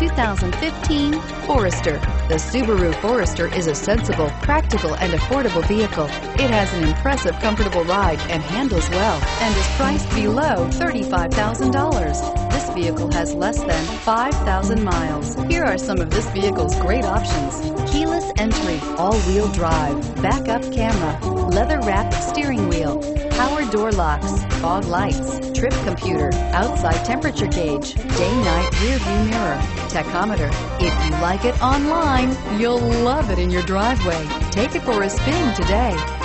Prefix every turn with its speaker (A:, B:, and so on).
A: 2015 Forester. The Subaru Forester is a sensible, practical, and affordable vehicle. It has an impressive, comfortable ride and handles well and is priced below $35,000. This vehicle has less than 5,000 miles. Here are some of this vehicle's great options. Keyless entry, all-wheel drive, backup camera, leather-wrapped steering wheel, power door locks, fog lights, trip computer, outside temperature gauge, day-night rear view mirror, tachometer. If you like it online, you'll love it in your driveway. Take it for a spin today.